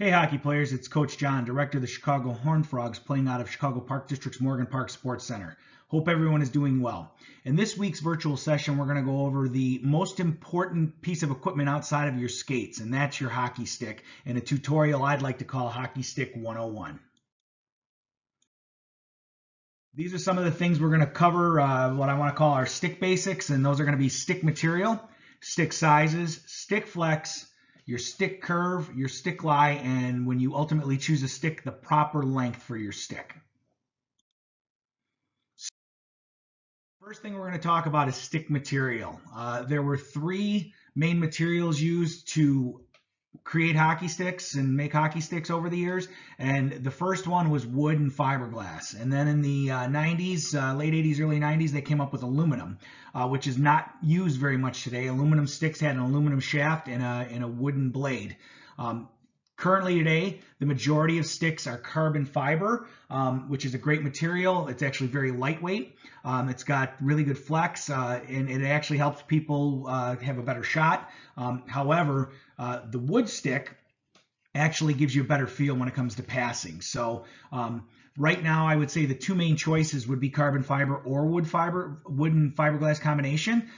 Hey, hockey players, it's Coach John, director of the Chicago Horned Frogs, playing out of Chicago Park District's Morgan Park Sports Center. Hope everyone is doing well. In this week's virtual session, we're going to go over the most important piece of equipment outside of your skates, and that's your hockey stick, in a tutorial I'd like to call Hockey Stick 101. These are some of the things we're going to cover, uh, what I want to call our stick basics, and those are going to be stick material, stick sizes, stick flex, your stick curve, your stick lie, and when you ultimately choose a stick, the proper length for your stick. First thing we're going to talk about is stick material. Uh, there were three main materials used to create hockey sticks and make hockey sticks over the years. And the first one was wood and fiberglass. And then in the uh, 90s, uh, late 80s, early 90s, they came up with aluminum, uh, which is not used very much today. Aluminum sticks had an aluminum shaft and a, and a wooden blade. Um, Currently today, the majority of sticks are carbon fiber, um, which is a great material. It's actually very lightweight. Um, it's got really good flex, uh, and it actually helps people uh, have a better shot. Um, however, uh, the wood stick actually gives you a better feel when it comes to passing. So um, right now, I would say the two main choices would be carbon fiber or wood fiber, wooden fiberglass combination.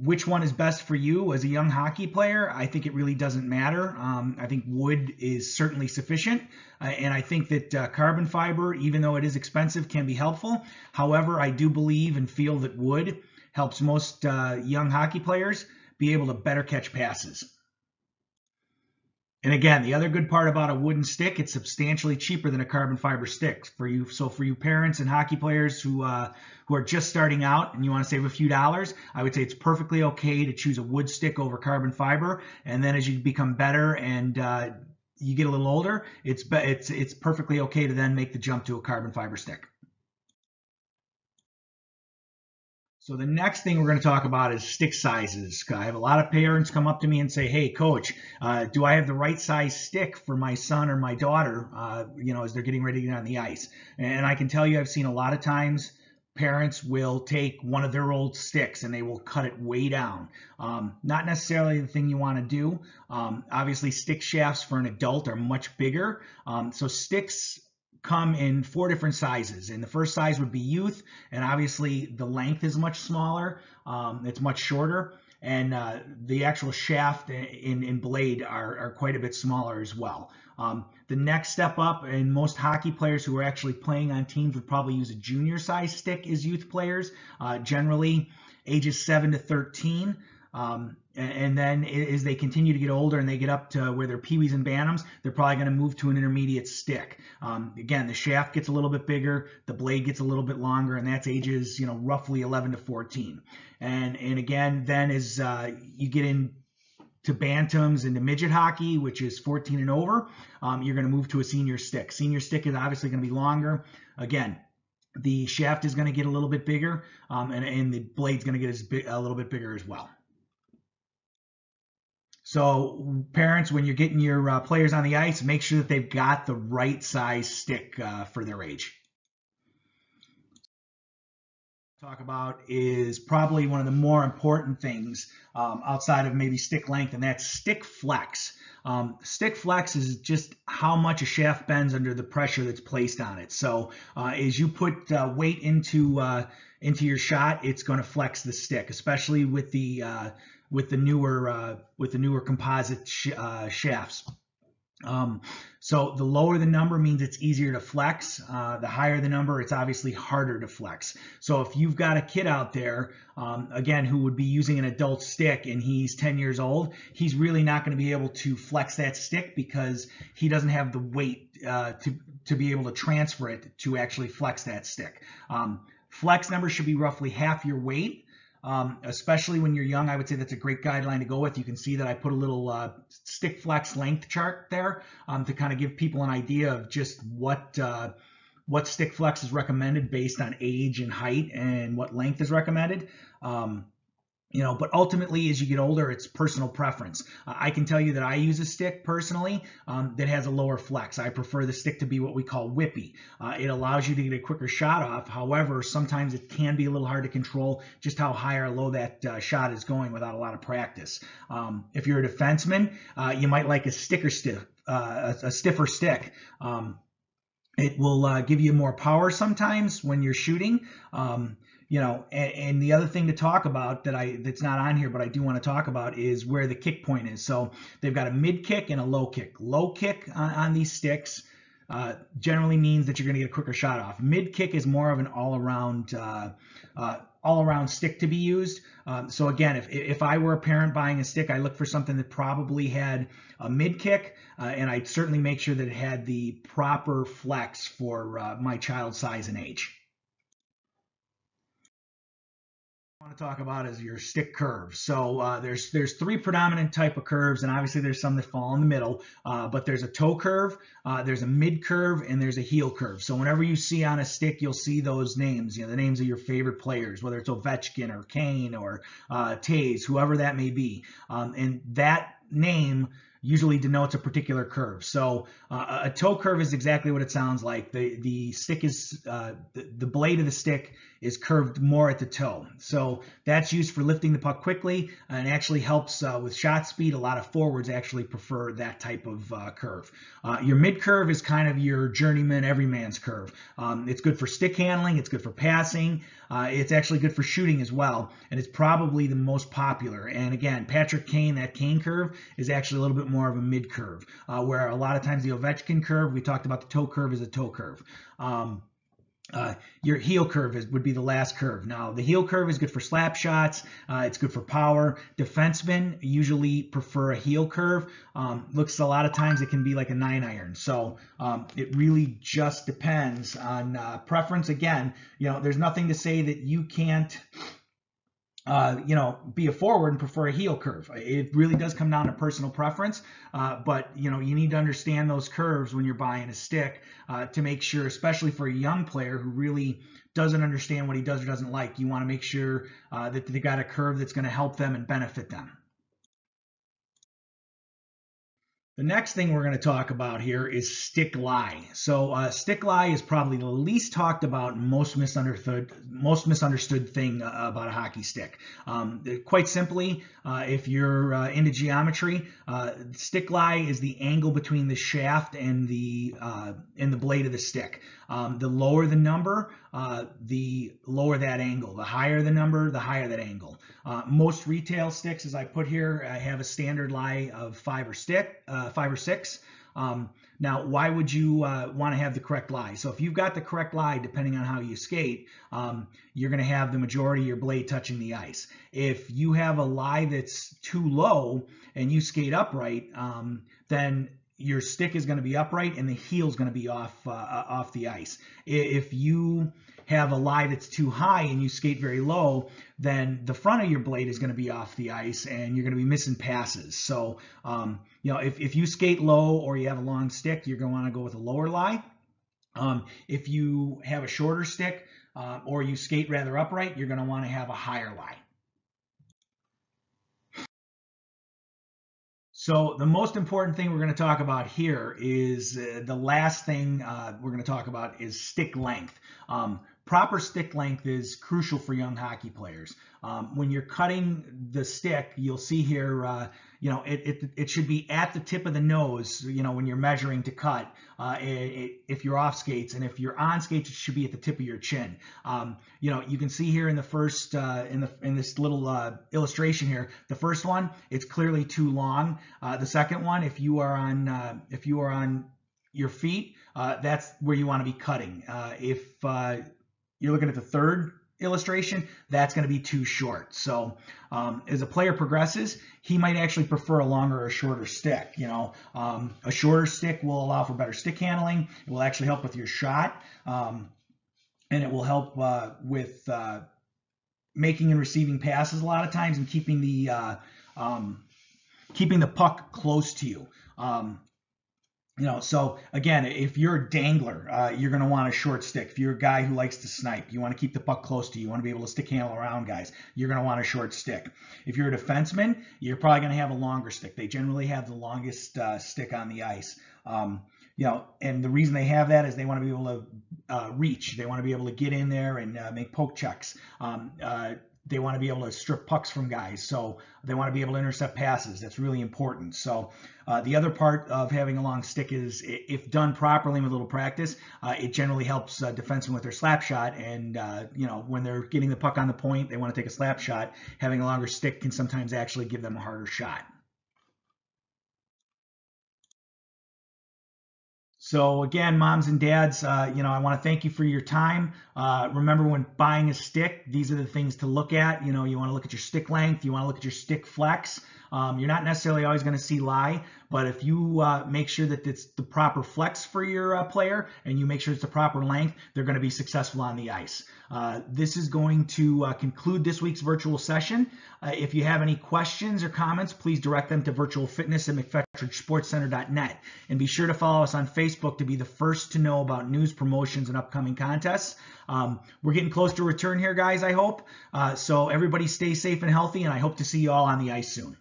Which one is best for you as a young hockey player, I think it really doesn't matter. Um, I think wood is certainly sufficient, uh, and I think that uh, carbon fiber, even though it is expensive, can be helpful. However, I do believe and feel that wood helps most uh, young hockey players be able to better catch passes. And again, the other good part about a wooden stick, it's substantially cheaper than a carbon fiber stick for you. So for you parents and hockey players who uh, who are just starting out and you want to save a few dollars, I would say it's perfectly okay to choose a wood stick over carbon fiber. And then as you become better and uh, you get a little older, it's it's it's perfectly okay to then make the jump to a carbon fiber stick. So the next thing we're going to talk about is stick sizes. I have a lot of parents come up to me and say, "Hey, coach, uh, do I have the right size stick for my son or my daughter? Uh, you know, as they're getting ready to get on the ice?" And I can tell you, I've seen a lot of times parents will take one of their old sticks and they will cut it way down. Um, not necessarily the thing you want to do. Um, obviously, stick shafts for an adult are much bigger. Um, so sticks come in four different sizes. And the first size would be youth, and obviously the length is much smaller. Um, it's much shorter, and uh, the actual shaft and, in blade are, are, quite a bit smaller as well. Um, the next step up, and most hockey players who are actually playing on teams would probably use a junior size stick as youth players, uh, generally ages 7 to 13. Um, and then as they continue to get older and they get up to where they're peewees and bantams, they're probably going to move to an intermediate stick. Um, again, the shaft gets a little bit bigger, the blade gets a little bit longer, and that's ages, you know, roughly 11 to 14. And and again, then as uh, you get in to bantams and to midget hockey, which is 14 and over, um, you're going to move to a senior stick. Senior stick is obviously going to be longer. Again, the shaft is going to get a little bit bigger, um, and, and the blade's going to get a little bit bigger as well. So parents, when you're getting your uh, players on the ice, make sure that they've got the right size stick uh, for their age. Talk about is probably one of the more important things um, outside of maybe stick length, and that's stick flex. Um, stick flex is just how much a shaft bends under the pressure that's placed on it. So uh, as you put uh, weight into uh, into your shot, it's going to flex the stick, especially with the uh, with the newer uh, with the newer composite sh uh, shafts. Um, so the lower the number means it's easier to flex. Uh, the higher the number, it's obviously harder to flex. So if you've got a kid out there, um, again, who would be using an adult stick and he's 10 years old, he's really not going to be able to flex that stick because he doesn't have the weight uh, to, to be able to transfer it to actually flex that stick. Um, flex number should be roughly half your weight. Um, especially when you're young, I would say that's a great guideline to go with. You can see that I put a little uh, stick flex length chart there um, to kind of give people an idea of just what uh, what stick flex is recommended based on age and height and what length is recommended. Um, you know but ultimately as you get older it's personal preference. Uh, i can tell you that i use a stick personally um, that has a lower flex. I prefer the stick to be what we call whippy. Uh, it allows you to get a quicker shot off. However sometimes it can be a little hard to control just how high or low that uh, shot is going without a lot of practice. Um, if you're a defenseman uh, you might like a sticker stick uh, a, a, stiffer stick. Um, it will uh, give you more power sometimes when you're shooting. You know, and, and, the other thing to talk about that I that's not on here, but I do want to talk about is where the kick point is. So they've got a mid kick and a low kick. Low kick on, on these sticks uh, generally means that you're going to get a quicker shot off. Mid kick is more of an all around uh, uh, all around stick to be used. Um, so again, if, if I were a parent buying a stick, I look for something that probably had a mid kick, uh, and I'd certainly make sure that it had the proper flex for uh, my child's size and age. Want to talk about is your stick curves. So uh, there's there's three predominant type of curves, and obviously there's some that fall in the middle. Uh, but there's a toe curve, uh, there's a mid curve, and there's a heel curve. So whenever you see on a stick, you'll see those names. You know the names of your favorite players, whether it's Ovechkin or Kane or uh, Toews, whoever that may be, um, and that name usually denotes a particular curve. So uh, a toe curve is exactly what it sounds like. The the stick is uh, the, the, blade of the stick is curved more at the toe. So that's used for lifting the puck quickly and actually helps uh, with shot speed. A lot of forwards actually prefer that type of uh, curve. Uh, your mid curve is kind of your journeyman everyman's curve. Um, it's good for stick handling. It's good for passing. Uh, it's actually good for shooting as well, and it's probably the most popular. And again, Patrick Kane, that Kane curve is actually a little bit more of a mid curve, uh, where a lot of times the Ovechkin curve, we talked about the toe curve, is a toe curve. Um, uh, your heel curve is, would be the last curve. Now, the heel curve is good for slap shots. Uh, it's good for power. Defensemen usually prefer a heel curve. Um, looks a lot of times it can be like a nine iron. So um, it really just depends on uh, preference. Again, you know, there's nothing to say that you can't uh, you know, be a forward and prefer a heel curve. It really does come down to personal preference, uh, but you know, you need to understand those curves when you're buying a stick uh, to make sure, especially for a young player who really doesn't understand what he does or doesn't like, you want to make sure uh, that they got a curve that's going to help them and benefit them. The next thing we're going to talk about here is stick lie. So uh, stick lie is probably the least talked about, most misunderstood, most misunderstood thing uh, about a hockey stick. Um, quite simply, uh, if you're uh, into geometry, uh, stick lie is the angle between the shaft and the uh, and the blade of the stick. Um, the lower the number, uh, the lower that angle. The higher the number, the higher that angle. Uh, most retail sticks, as I put here, I have a standard lie of five or stick, uh, five or six. Um, now, why would you uh, want to have the correct lie? So if you've got the correct lie, depending on how you skate, um, you're going to have the majority of your blade touching the ice. If you have a lie that's too low and you skate upright, um, then your stick is going to be upright and the heel is going to be off uh, uh, off the ice. If you have a lie that's too high and you skate very low, then the front of your blade is going to be off the ice and you're going to be missing passes. So, um, you know, if, if you skate low or you have a long stick, you're going to want to go with a lower lie. Um, if you have a shorter stick uh, or you skate rather upright, you're going to want to have a higher lie. So the most important thing we're going to talk about here is uh, the last thing uh, we're going to talk about is stick length. Um, proper stick length is crucial for young hockey players. Um, when you're cutting the stick, you'll see here, uh, you know, it, it, it, should be at the tip of the nose, you know, when you're measuring to cut, uh, it, if you're off skates, and if you're on skates, it should be at the tip of your chin. Um, you know, you can see here in the first, uh, in the in this little uh, illustration here, the first one, it's clearly too long. Uh, the second one, if you are on, uh, if you are on your feet, that's where you want to be cutting. if you're looking at the third illustration, that's going to be too short. So um, as a player progresses, he might actually prefer a longer or shorter stick. You know, um, a shorter stick will allow for better stick handling. It will actually help with your shot, um, and it will help uh, with uh, making and receiving passes a lot of times and keeping the uh, um, keeping the puck close to you. Um, you know, so again, if you're a dangler, uh, you're going to want a short stick. If you're a guy who likes to snipe, you want to keep the puck close to you. You want to be able to stick handle around guys. You're going to want a short stick. If you're a defenseman, you're probably going to have a longer stick. They generally have the longest uh, stick on the ice. Um, you know, and the reason they have that is they want to be able to uh, reach. They want to be able to get in there and uh, make poke checks. Um, uh, they want to be able to strip pucks from guys. So they want to be able to intercept passes. That's really important. So uh, the other part of having a long stick is if done properly with a little practice, uh, it generally helps uh, defensemen with their slap shot. And, uh, you know, when they're getting the puck on the point, they want to take a slap shot. Having a longer stick can sometimes actually give them a harder shot. So again, moms and dads, uh, you know, I want to thank you for your time. Uh, remember, when buying a stick, these are the things to look at. You know, you want to look at your stick length, you want to look at your stick flex. Um, you're not necessarily always going to see lie, but if you uh, make sure that it's the proper flex for your uh, player and you make sure it's the proper length, they're going to be successful on the ice. Uh, this is going to uh, conclude this week's virtual session. Uh, if you have any questions or comments, please direct them to virtualfitness at mcfetridgesportscenter.net. And be sure to follow us on Facebook to be the first to know about news, promotions, and upcoming contests. Um, we're getting close to return here, guys, I hope. Uh, so everybody stay safe and healthy, and I hope to see you all on the ice soon.